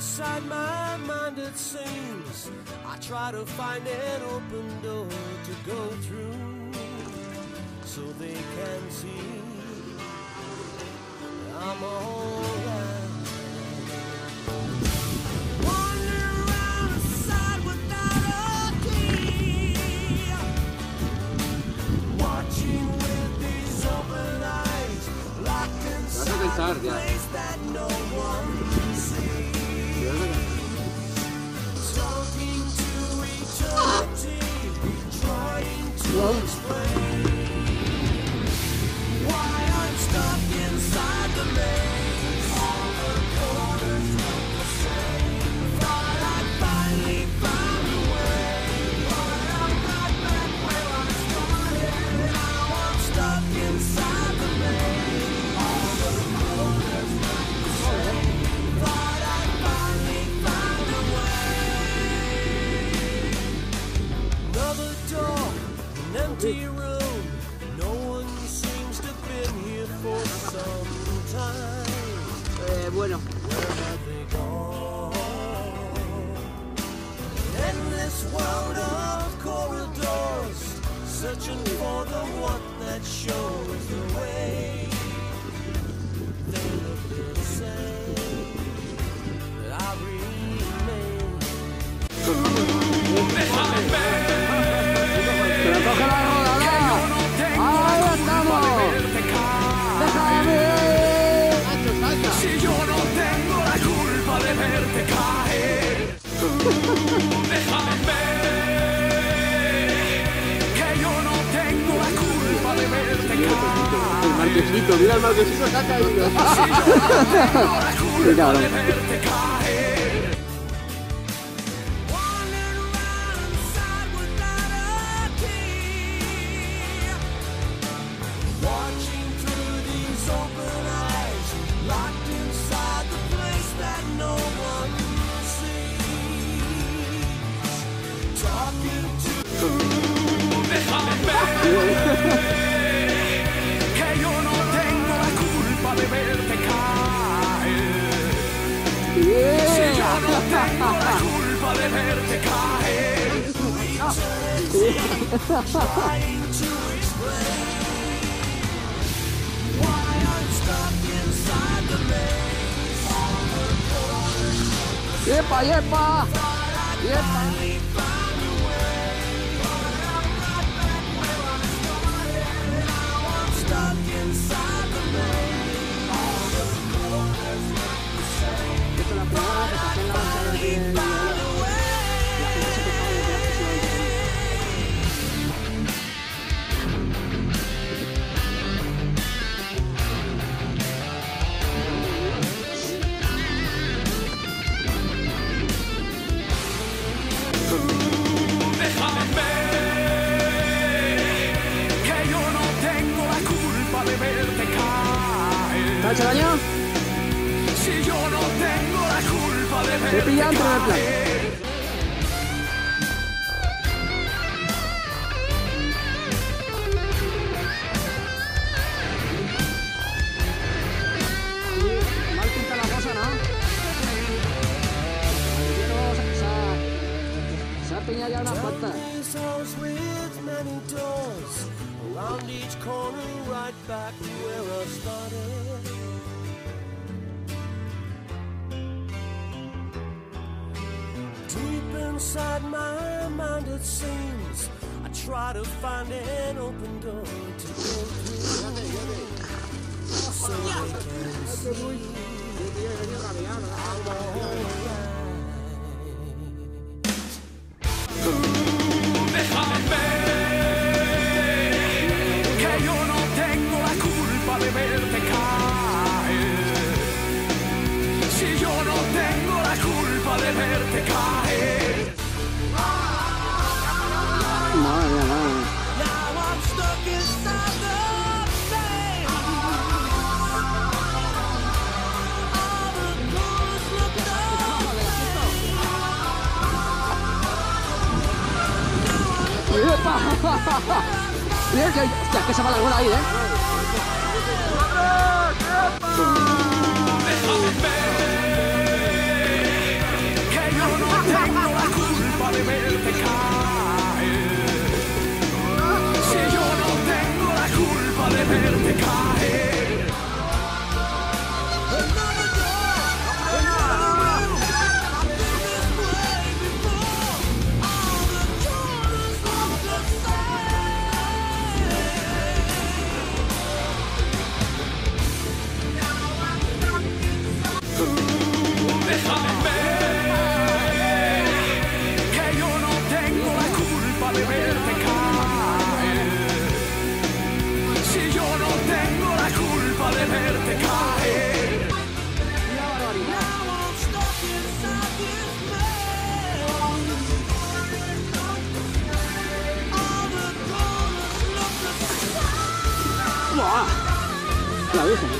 inside my mind it seems I try to find an open door to go through so they can see I'm alright. Trying empty room. No one seems to have been here for some time. Eh, bueno, Where have they gone? Endless world of corridors, searching for the one that shows marquesito, mira el marquesito que ha caído. Qué cabrón. verte caer. Culpa de verte caer. Trying to explain why I'm stuck inside the maze. All the corners ¡Yepa, yepa! ¡Yepa! Hecho daño? Si yo no tengo la culpa de caer. Mal pinta la cosa, ¿no? Se ha piñado ya unas. Inside my mind, it seems I try to find an open door to go through. So they can Déjame Madre, madre. ¡Epa! Mira que, que se va la ahí, ¿eh? verde cai. listen.